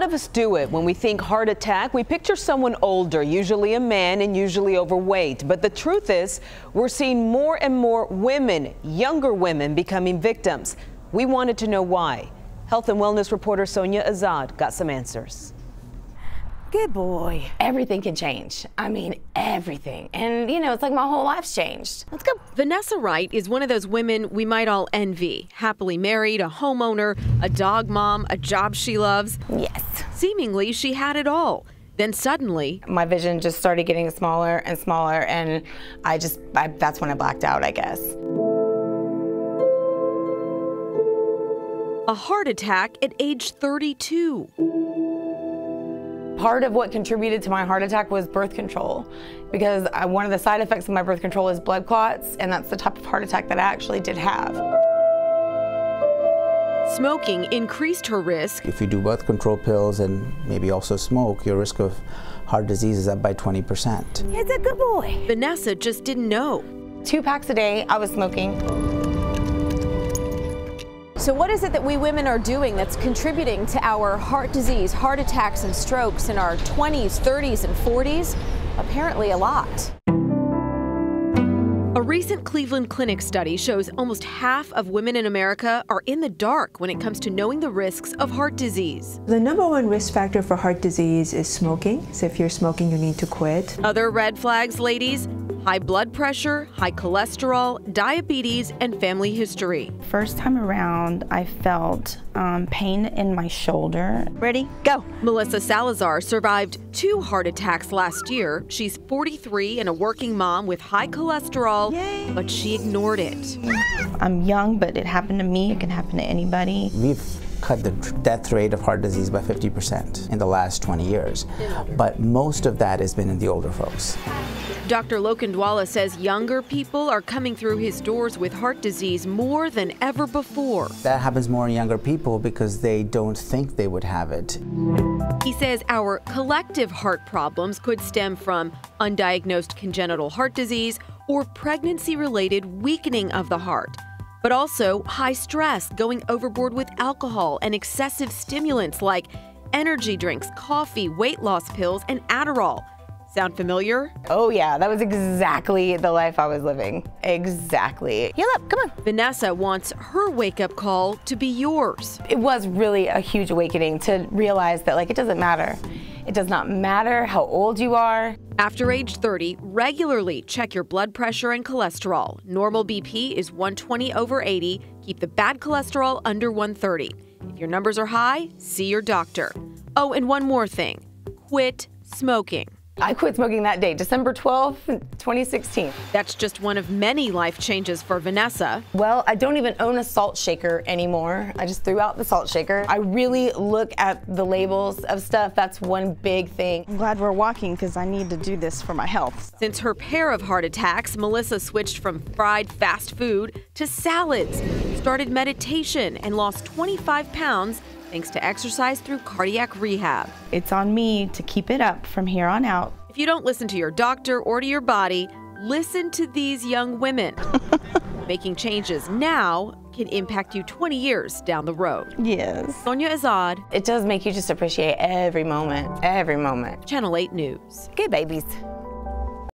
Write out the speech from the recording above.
lot of us do it. When we think heart attack, we picture someone older, usually a man and usually overweight. But the truth is, we're seeing more and more women, younger women, becoming victims. We wanted to know why. Health and wellness reporter Sonia Azad got some answers. Good boy. Everything can change. I mean, everything. And, you know, it's like my whole life's changed. Let's go. Vanessa Wright is one of those women we might all envy. Happily married, a homeowner, a dog mom, a job she loves. Yes. Seemingly, she had it all. Then suddenly, my vision just started getting smaller and smaller, and I just, I, that's when I blacked out, I guess. A heart attack at age 32. Part of what contributed to my heart attack was birth control because I, one of the side effects of my birth control is blood clots, and that's the type of heart attack that I actually did have. Smoking increased her risk. If you do birth control pills and maybe also smoke, your risk of heart disease is up by 20%. It's a good boy. Vanessa just didn't know. Two packs a day, I was smoking. So what is it that we women are doing that's contributing to our heart disease, heart attacks and strokes in our 20s, 30s and 40s? Apparently a lot. A recent Cleveland Clinic study shows almost half of women in America are in the dark when it comes to knowing the risks of heart disease. The number one risk factor for heart disease is smoking. So if you're smoking, you need to quit. Other red flags, ladies, high blood pressure, high cholesterol, diabetes, and family history. First time around, I felt um, pain in my shoulder. Ready? Go. Melissa Salazar survived two heart attacks last year. She's 43 and a working mom with high cholesterol, Yay. but she ignored it. I'm young, but it happened to me. It can happen to anybody. We've cut the death rate of heart disease by 50% in the last 20 years, but most of that has been in the older folks. Dr. Lokhandwala says younger people are coming through his doors with heart disease more than ever before. That happens more in younger people because they don't think they would have it. He says our collective heart problems could stem from undiagnosed congenital heart disease or pregnancy related weakening of the heart but also high stress, going overboard with alcohol and excessive stimulants like energy drinks, coffee, weight loss pills, and Adderall. Sound familiar? Oh, yeah, that was exactly the life I was living. Exactly. Heal up, come on. Vanessa wants her wake up call to be yours. It was really a huge awakening to realize that, like, it doesn't matter. It does not matter how old you are. After age 30, regularly check your blood pressure and cholesterol. Normal BP is 120 over 80. Keep the bad cholesterol under 130. If your numbers are high, see your doctor. Oh, and one more thing quit smoking. I quit smoking that day, December 12th, 2016. That's just one of many life changes for Vanessa. Well, I don't even own a salt shaker anymore. I just threw out the salt shaker. I really look at the labels of stuff. That's one big thing. I'm glad we're walking because I need to do this for my health. Since her pair of heart attacks, Melissa switched from fried fast food to salads, started meditation, and lost 25 pounds thanks to exercise through cardiac rehab. It's on me to keep it up from here on out. If you don't listen to your doctor or to your body, listen to these young women. Making changes now can impact you 20 years down the road. Yes. Sonia Azad. It does make you just appreciate every moment, every moment. Channel 8 News. Good babies.